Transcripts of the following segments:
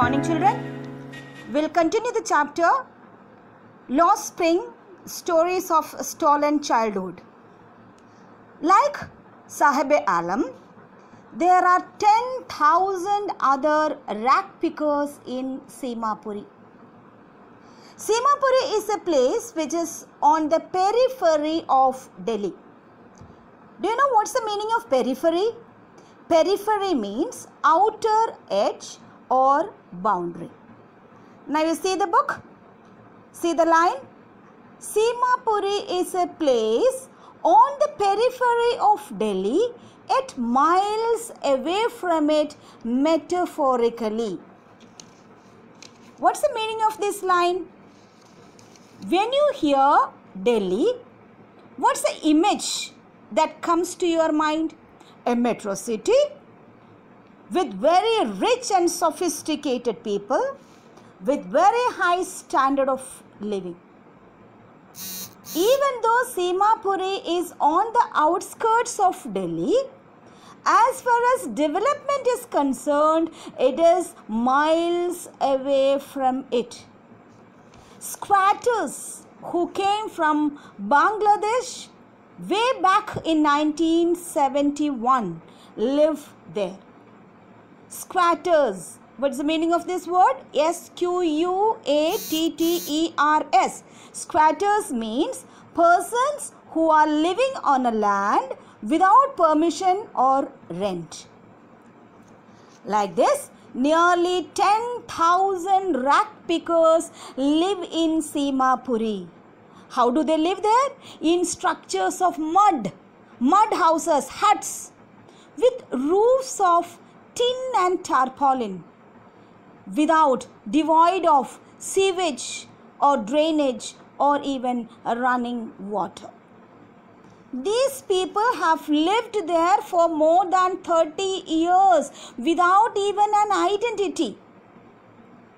morning, children. We'll continue the chapter Lost Spring Stories of Stolen Childhood. Like Saheb Alam, there are 10,000 other rag pickers in Seemapuri. Seemapuri is a place which is on the periphery of Delhi. Do you know what's the meaning of periphery? Periphery means outer edge or boundary. Now you see the book? See the line? Seemapuri is a place on the periphery of Delhi, yet miles away from it metaphorically. What's the meaning of this line? When you hear Delhi, what's the image that comes to your mind? A metro city with very rich and sophisticated people with very high standard of living. Even though Seemapuri is on the outskirts of Delhi, as far as development is concerned, it is miles away from it. Squatters who came from Bangladesh way back in 1971 live there. Squatters. What's the meaning of this word? S Q U A T T E R S. Squatters means persons who are living on a land without permission or rent. Like this, nearly 10,000 rag pickers live in Seemapuri. How do they live there? In structures of mud, mud houses, huts with roofs of tin and tarpaulin, without, devoid of sewage or drainage or even running water. These people have lived there for more than 30 years without even an identity.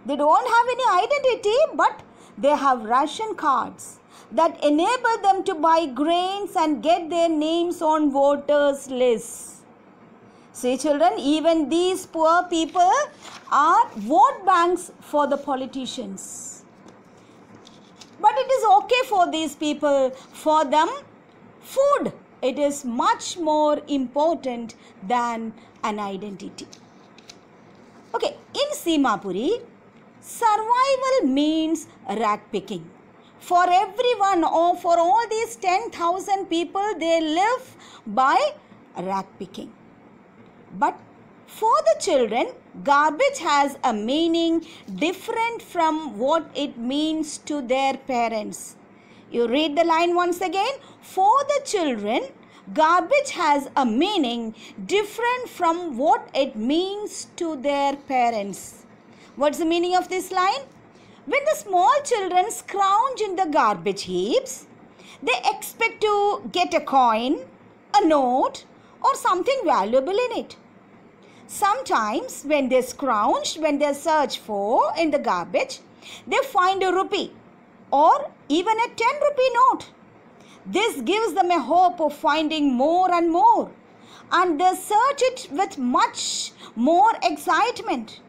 They don't have any identity, but they have ration cards that enable them to buy grains and get their names on voters' lists. See, children, even these poor people are vote banks for the politicians. But it is okay for these people. For them, food it is much more important than an identity. Okay, in Seemapuri, survival means rag picking. For everyone or for all these 10,000 people, they live by rag picking. But for the children, garbage has a meaning different from what it means to their parents. You read the line once again. For the children, garbage has a meaning different from what it means to their parents. What's the meaning of this line? When the small children scrounge in the garbage heaps, they expect to get a coin, a note, or something valuable in it. Sometimes when they scrounge, when they search for in the garbage, they find a rupee or even a 10 rupee note. This gives them a hope of finding more and more and they search it with much more excitement.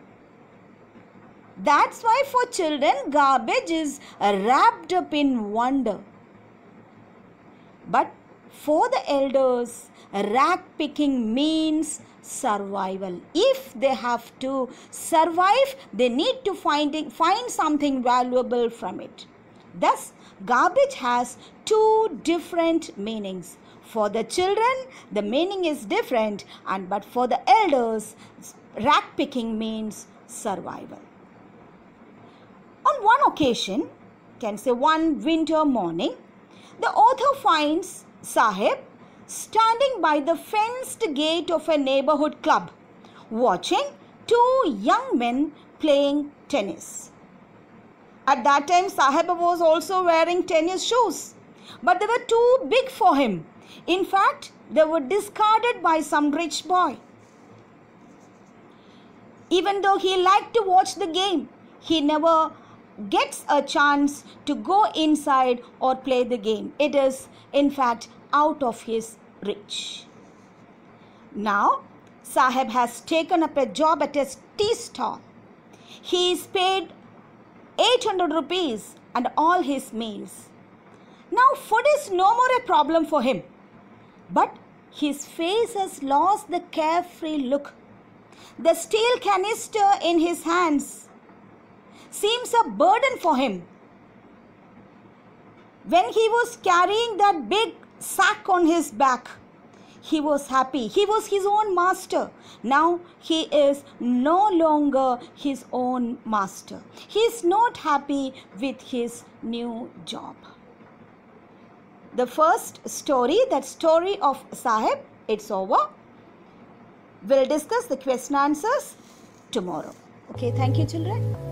That's why for children garbage is wrapped up in wonder. But for the elders, rag picking means survival. If they have to survive, they need to find, find something valuable from it. Thus, garbage has two different meanings. For the children, the meaning is different, and but for the elders, rag picking means survival. On one occasion, can say one winter morning, the author finds Saheb standing by the fenced gate of a neighborhood club, watching two young men playing tennis. At that time, Saheb was also wearing tennis shoes, but they were too big for him. In fact, they were discarded by some rich boy. Even though he liked to watch the game, he never gets a chance to go inside or play the game. It is, in fact, out of his reach. Now, Saheb has taken up a job at a tea stall. He is paid 800 rupees and all his meals. Now food is no more a problem for him. But his face has lost the carefree look. The steel canister in his hands seems a burden for him. When he was carrying that big sack on his back, he was happy. He was his own master. Now he is no longer his own master. He is not happy with his new job. The first story, that story of Saheb, it's over. We'll discuss the question answers tomorrow. Okay, thank you, children.